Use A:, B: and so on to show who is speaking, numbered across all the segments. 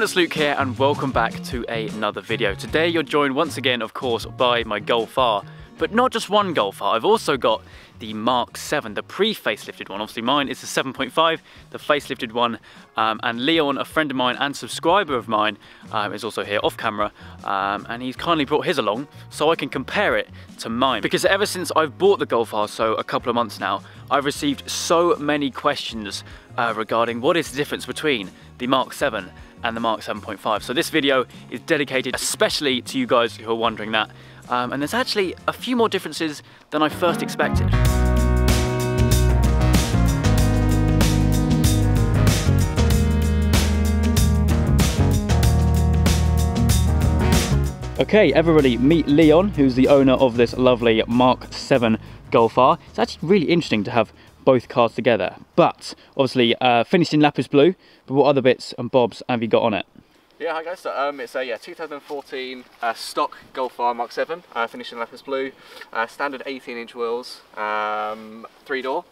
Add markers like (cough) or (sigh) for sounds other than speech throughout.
A: Everyone, it's Luke here and welcome back to another video. Today you're joined once again, of course, by my Golf R. But not just one Golf R, I've also got the Mark 7, the pre-facelifted one. Obviously mine is the 7.5, the facelifted one. Um, and Leon, a friend of mine and subscriber of mine, um, is also here off camera. Um, and he's kindly brought his along so I can compare it to mine. Because ever since I've bought the Golf R, so a couple of months now, I've received so many questions uh, regarding what is the difference between the Mark 7 and the Mark 7.5. So this video is dedicated especially to you guys who are wondering that. Um, and there's actually a few more differences than I first expected. Okay, everybody, meet Leon, who's the owner of this lovely Mark 7 Golf R. It's actually really interesting to have both cars together. But obviously uh, finished in lapis blue, but what other bits and bobs have you got on it?
B: Yeah, hi guys. So, um, it's a yeah 2014 uh, stock Golf R Mark 7, uh, finished in lapis blue, uh, standard 18 inch wheels, um, three door.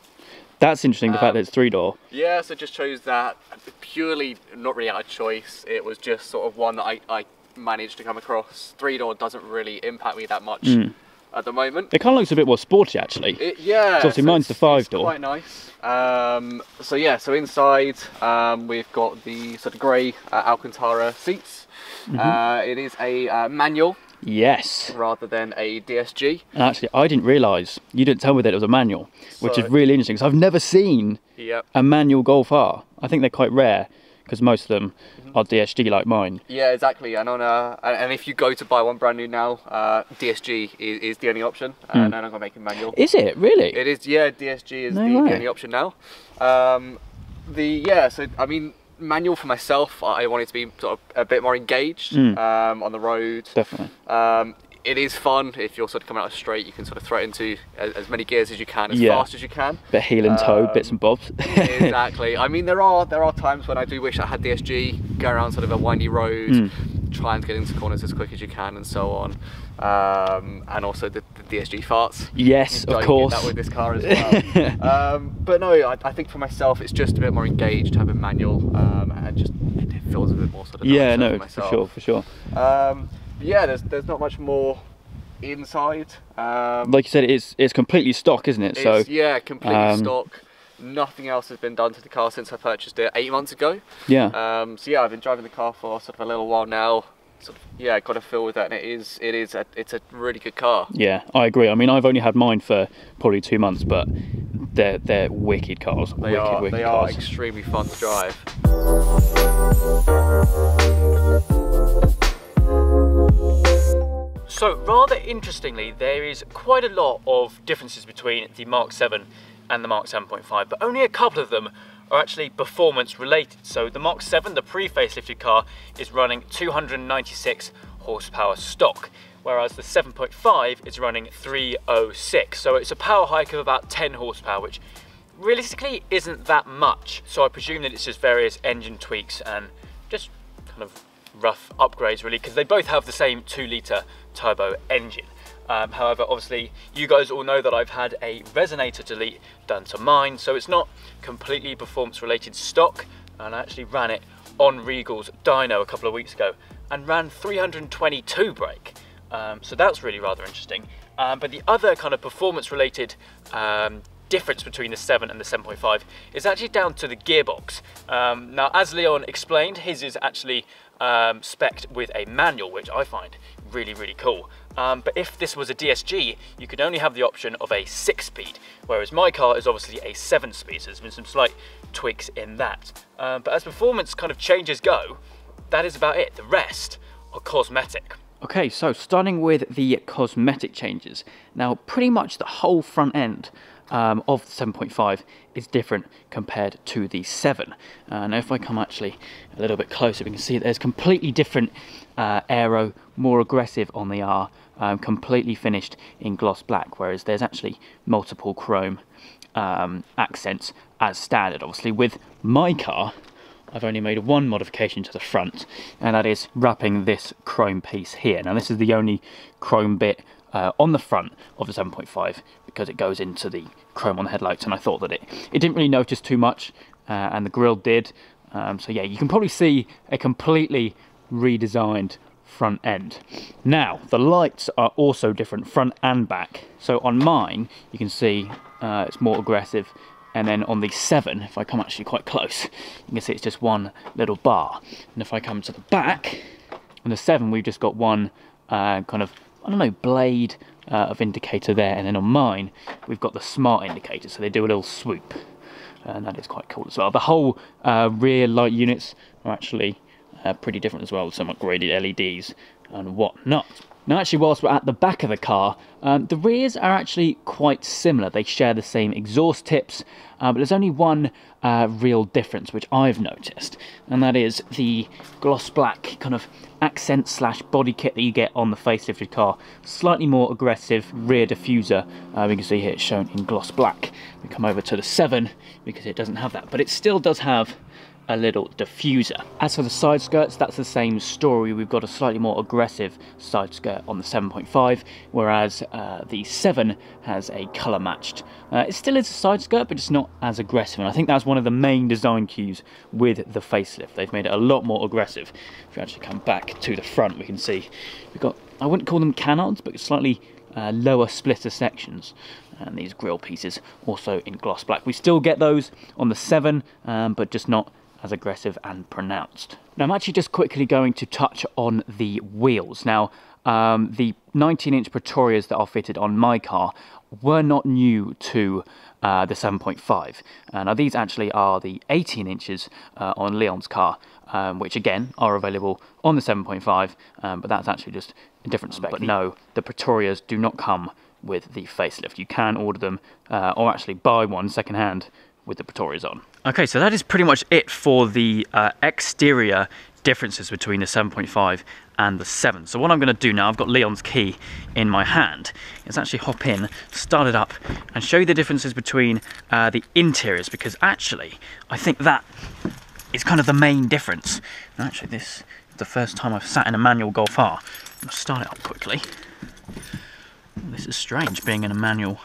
A: That's interesting, the
B: Um,
A: fact that it's three door.
B: Yeah, so just chose that purely not really out of choice. It was just sort of one that I, I managed to come across. Three door doesn't really impact me that much
A: Mm.
B: At the moment.
A: It kind of looks a bit more sporty actually.
B: It, yeah,
A: So obviously mine's the five
B: it's
A: door.
B: Quite nice. Um, so yeah, so inside um, we've got the sort of grey uh, Alcantara seats.
A: Mm-hmm.
B: Uh, it is a uh, manual
A: Yes.
B: rather than a DSG.
A: And actually, I didn't realise, you didn't tell me that it was a manual, which is really interesting because I've never seen
B: Yep.
A: a manual Golf R. I think they're quite rare because most of them
B: Mm-hmm.
A: are DSG like mine.
B: Yeah, exactly. And on a, and and if you go to buy one brand new now, uh, DSG is, is the only option. Uh,
A: Hmm.
B: No longer making manual.
A: Is it really?
B: It is, yeah. DSG is
A: No
B: the, the only option now. Um, the yeah, so I mean, manual for myself, I wanted to be sort of a bit more engaged
A: Mm.
B: um, on the road.
A: Definitely.
B: Um, it is fun if you're sort of coming out straight. You can sort of throw it into as, as many gears as you can, as
A: Yeah.
B: fast as you can.
A: Bit heel and toe,
B: Um,
A: bits and bobs. (laughs)
B: exactly. I mean, there are there are times when I do wish I had DSG, go around sort of a windy road,
A: Mm.
B: try and get into corners as quick as you can, and so on. Um, and also the, the DSG farts.
A: yes, of course.
B: That with this car as well. (laughs) um, but no, I, I think for myself, it's just a bit more engaged having manual, um, and just it feels a bit more sort of.
A: yeah, no,
B: for
A: for sure, for sure.
B: Yeah, there's there's not much more inside. Um,
A: Like you said, it's it's completely stock, isn't it? So
B: yeah, completely
A: um,
B: stock. Nothing else has been done to the car since I purchased it eight months ago.
A: yeah,
B: Um, so yeah, I've been driving the car for sort of a little while now. Sort of, yeah, got a feel with that, and it is it is a, it's a really good car.
A: yeah, I agree. I mean, I've only had mine for probably two months, but they're they're wicked cars.
B: They
A: wicked,
B: are
A: wicked
B: they are
A: cars.
B: extremely fun to drive.
A: So rather interestingly, there is quite a lot of differences between the Mark 7 and the Mark 7.5, but only a couple of them are actually performance related. So the Mark 7, the pre-facelifted car, is running 296 horsepower stock, whereas the 7.5 is running 306. So it's a power hike of about 10 horsepower, which realistically isn't that much. So I presume that it's just various engine tweaks and just kind of rough upgrades really because they both have the same 2 litre turbo engine. Um, however, obviously, you guys all know that I've had a resonator delete done to mine, so it's not completely performance related stock. And I actually ran it on Regal's dyno a couple of weeks ago and ran 322 brake. Um, so that's really rather interesting. Um, but the other kind of performance related um, difference between the 7 and the 7.5 is actually down to the gearbox. Um, now, as Leon explained, his is actually um, spec'd with a manual, which I find really, really cool. Um, but if this was a DSG, you could only have the option of a 6-speed, whereas my car is obviously a 7-speed, so there's been some slight tweaks in that. Um, but as performance kind of changes go, that is about it. The rest are cosmetic. Okay, so starting with the cosmetic changes. Now, pretty much the whole front end um, of the 7.5 is different compared to the 7. Uh, now, if I come actually a little bit closer, we can see there's completely different uh, aero, more aggressive on the R, um, completely finished in gloss black, whereas there's actually multiple chrome um, accents as standard. Obviously, with my car, I've only made one modification to the front, and that is wrapping this chrome piece here. Now, this is the only chrome bit uh, on the front of the 7.5 because it goes into the chrome on the headlights, and I thought that it, it didn't really notice too much, uh, and the grille did. Um, so yeah, you can probably see a completely redesigned front end. Now, the lights are also different front and back. So on mine, you can see uh, it's more aggressive. And then on the 7, if I come actually quite close, you can see it's just one little bar. And if I come to the back, on the 7, we've just got one uh, kind of, I don't know, blade uh, of indicator there. And then on mine, we've got the smart indicator. So they do a little swoop. And that is quite cool as well. The whole uh, rear light units are actually uh, pretty different as well, with some upgraded LEDs and whatnot. Now actually whilst we're at the back of the car, um, the rears are actually quite similar. They share the same exhaust tips, uh, but there's only one uh, real difference which I've noticed, and that is the gloss black kind of accent slash body kit that you get on the facelifted car. Slightly more aggressive rear diffuser, uh, we can see here it's shown in gloss black. We come over to the 7 because it doesn't have that, but it still does have a little diffuser. As for the side skirts, that's the same story. We've got a slightly more aggressive side skirt on the 7.5, whereas uh, the 7 has a colour matched. Uh, it still is a side skirt, but it's not as aggressive, and I think that's one of the main design cues with the facelift. They've made it a lot more aggressive. If we actually come back to the front, we can see we've got, I wouldn't call them canards, but slightly uh, lower splitter sections and these grill pieces also in gloss black. We still get those on the 7, um, but just not as aggressive and pronounced. Now I'm actually just quickly going to touch on the wheels. Now um, the 19 inch Pretorias that are fitted on my car were not new to uh, the 7.5. Uh, now these actually are the 18 inches uh, on Leon's car, um, which again are available on the 7.5, um, but that's actually just a different spec. But no, the Pretorias do not come with the facelift. You can order them uh, or actually buy one second hand with the Pretorias on. Okay, so that is pretty much it for the uh, exterior differences between the 7.5 and the 7. So what I'm going to do now, I've got Leon's key in my hand, is actually hop in, start it up, and show you the differences between uh, the interiors, because actually, I think that is kind of the main difference. And actually, this is the first time I've sat in a manual Golf R. I'm going to start it up quickly. This is strange, being in a manual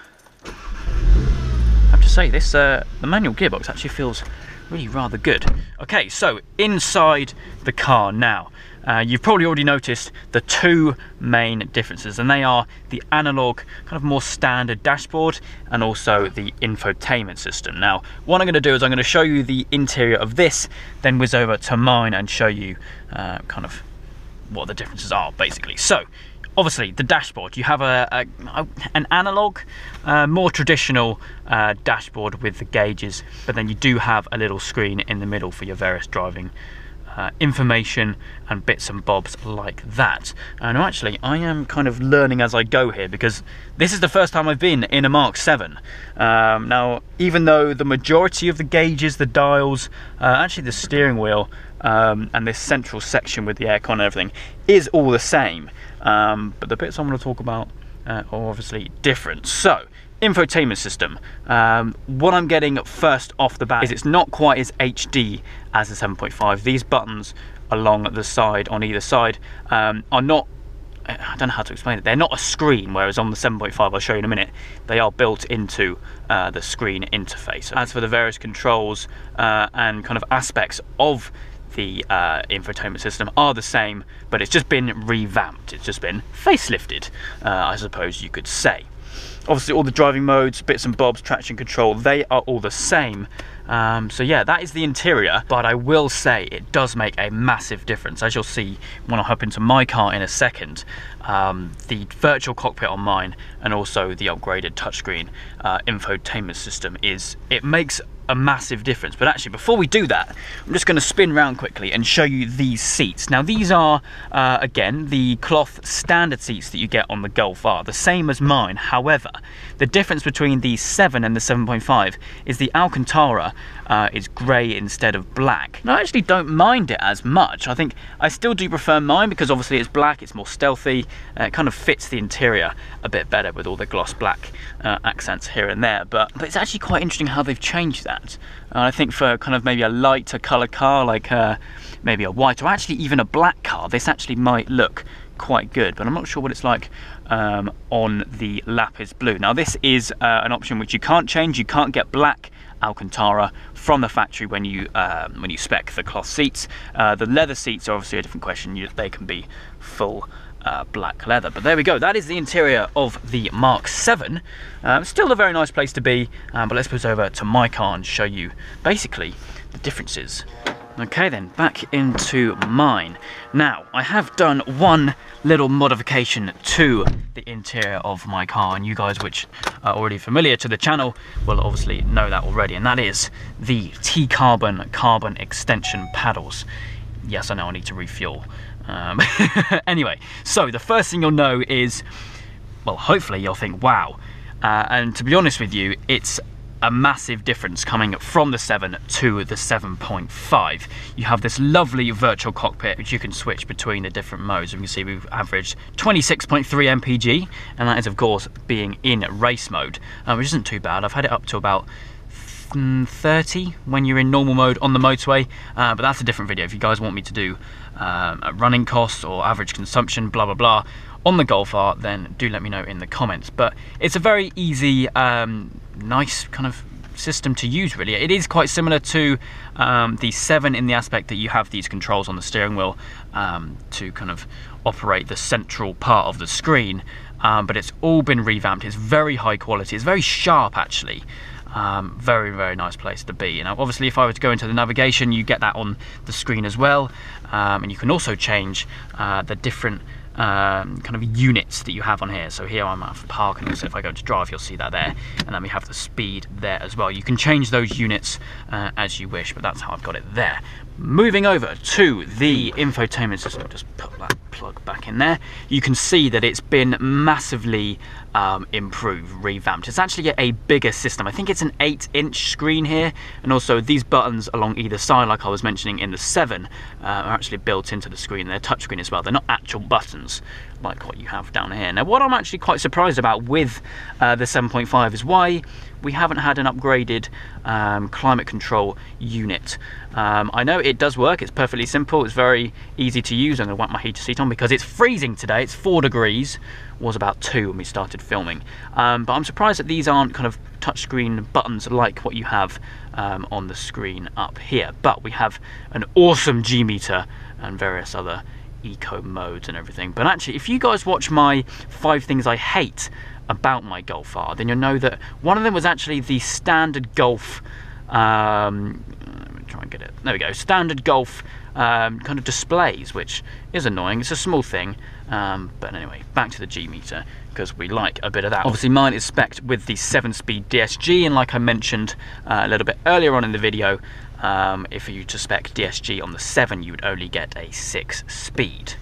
A: say, this uh, the manual gearbox actually feels really rather good. Okay, so inside the car now. Uh, you've probably already noticed the two main differences and they are the analog kind of more standard dashboard and also the infotainment system now what i'm going to do is i'm going to show you the interior of this then whiz over to mine and show you uh, kind of what the differences are basically so obviously the dashboard you have a, a an analog uh, more traditional uh, dashboard with the gauges but then you do have a little screen in the middle for your various driving uh, information and bits and bobs like that. And actually, I am kind of learning as I go here because this is the first time I've been in a Mark 7. Um, now, even though the majority of the gauges, the dials, uh, actually the steering wheel, um, and this central section with the aircon and everything is all the same. Um, but the bits I'm going to talk about uh, are obviously different. So, infotainment system. Um, what I'm getting first off the bat is it's not quite as HD as the 7.5. These buttons along the side, on either side, um, are not I don't know how to explain it. They're not a screen, whereas on the 7.5, I'll show you in a minute, they are built into uh, the screen interface. As for the various controls uh, and kind of aspects of the uh, infotainment system are the same, but it's just been revamped. It's just been facelifted, uh, I suppose you could say. Obviously, all the driving modes, bits and bobs, traction control, they are all the same. Um, so yeah, that is the interior, but I will say it does make a massive difference. As you'll see when I hop into my car in a second, um, the virtual cockpit on mine and also the upgraded touchscreen uh, infotainment system is, it makes a massive difference. But actually, before we do that, I'm just going to spin around quickly and show you these seats. Now, these are, uh, again, the cloth standard seats that you get on the Golf R, the same as mine. However, the difference between the 7 and the 7.5 is the Alcantara uh, is grey instead of black. And I actually don't mind it as much. I think I still do prefer mine because obviously it's black, it's more stealthy, uh, it kind of fits the interior a bit better with all the gloss black uh, accents here and there. But, but it's actually quite interesting how they've changed that. I think for kind of maybe a lighter colour car like uh, maybe a white or actually even a black car, this actually might look quite good, but I'm not sure what it's like um, on the Lapis Blue. Now this is uh, an option which you can't change, you can't get black Alcantara from the factory when you um, when you spec the cloth seats. Uh, the leather seats are obviously a different question. You, they can be full uh, black leather. But there we go. That is the interior of the Mark 7. Um, still a very nice place to be. Um, but let's put over to my car and show you basically the differences. Okay then, back into mine. Now, I have done one little modification to the interior of my car, and you guys which are already familiar to the channel will obviously know that already, and that is the T-Carbon carbon extension paddles. Yes, I know I need to refuel. Um, (laughs) anyway, so the first thing you'll know is, well, hopefully you'll think, wow. Uh, and to be honest with you, it's a massive difference coming from the 7 to the 7.5. You have this lovely virtual cockpit which you can switch between the different modes. You can see we've averaged 26.3 mpg and that is of course being in race mode, uh, which isn't too bad. I've had it up to about 30 when you're in normal mode on the motorway, uh, but that's a different video. If you guys want me to do um, running costs or average consumption, blah, blah, blah, on the Golf R, then do let me know in the comments. But it's a very easy, um, nice kind of system to use really. It is quite similar to um, the 7 in the aspect that you have these controls on the steering wheel um, to kind of operate the central part of the screen. Um, but it's all been revamped. It's very high quality. It's very sharp actually. Um, very, very nice place to be. Now, obviously, if I were to go into the navigation, you get that on the screen as well. Um, and you can also change uh, the different um, kind of units that you have on here. So here I'm at park and also if I go to drive you'll see that there and then we have the speed there as well. You can change those units uh, as you wish but that's how I've got it there. Moving over to the infotainment system, just put that plug back in there. You can see that it's been massively um, improved, revamped. It's actually a bigger system. I think it's an 8 inch screen here and also these buttons along either side like I was mentioning in the 7 uh, are actually built into the screen. They're touchscreen as well. They're not actual buttons like what you have down here. Now what I'm actually quite surprised about with uh, the 7.5 is why we haven't had an upgraded um, climate control unit. Um, I know it does work, it's perfectly simple, it's very easy to use. I'm gonna whack my heater seat on because it's freezing today, it's four degrees, was about two when we started filming. Um, but I'm surprised that these aren't kind of touchscreen buttons like what you have um, on the screen up here. But we have an awesome G meter and various other eco modes and everything. But actually, if you guys watch my five things I hate about my Golf R, then you'll know that one of them was actually the standard Golf. Um, try and get it. There we go. Standard Golf um, kind of displays, which is annoying. It's a small thing, um, but anyway, back to the G meter because we like a bit of that. Obviously, mine is spec'd with the 7-speed DSG, and like I mentioned uh, a little bit earlier on in the video, um, if you to spec DSG on the 7, you would only get a 6 speed.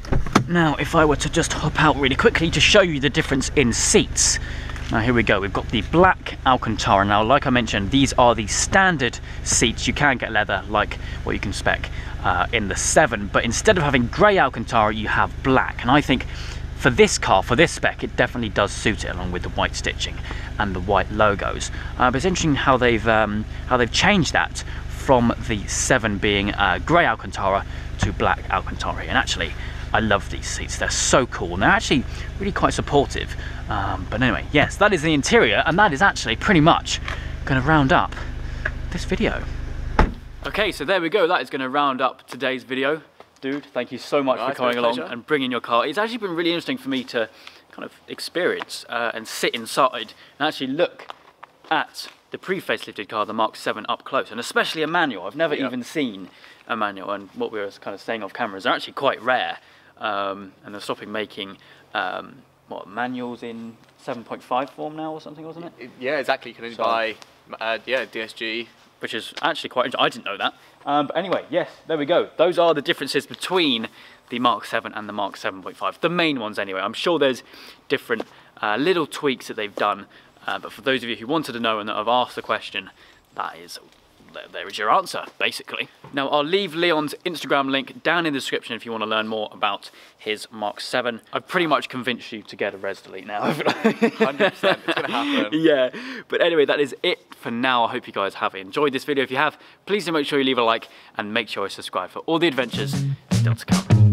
A: Now, if I were to just hop out really quickly to show you the difference in seats. Now here we go, we've got the black Alcantara. Now, like I mentioned, these are the standard seats. You can get leather, like what you can spec uh, in the 7, but instead of having grey Alcantara, you have black. And I think for this car, for this spec, it definitely does suit it, along with the white stitching and the white logos. Uh, but it's interesting how they've um, how they've changed that from the 7 being uh, grey Alcantara to black Alcantara. And actually, I love these seats. They're so cool. And they're actually really quite supportive. Um, but anyway, yes, that is the interior. And that is actually pretty much going to round up this video. Okay, so there we go. That is going to round up today's video. Dude, thank you so much for coming along and bringing your car. It's actually been really interesting for me to kind of experience uh, and sit inside and actually look at the pre-facelifted car, the Mark 7 up close, and especially a manual. I've never even seen a manual, and what we were kind of saying off camera is they're actually quite rare, um, and they're stopping making um, what manuals in 7.5 form now or something, wasn't it?
B: Yeah, exactly. You can only so, buy, uh, yeah, DSG.
A: Which is actually quite, I didn't know that. Um, but anyway, yes, there we go. Those are the differences between the Mark 7 and the Mark 7.5. The main ones anyway. I'm sure there's different uh, little tweaks that they've done uh, but for those of you who wanted to know and that have asked the question, that is there is your answer, basically. Now, I'll leave Leon's Instagram link down in the description if you want to learn more about his Mark 7. I've pretty much convinced you to get a Res Delete now. (laughs)
B: 100%, it's going to happen. (laughs)
A: Yeah, but anyway, that is it for now. I hope you guys have enjoyed this video. If you have, please do make sure you leave a like and make sure you subscribe for all the adventures still to come.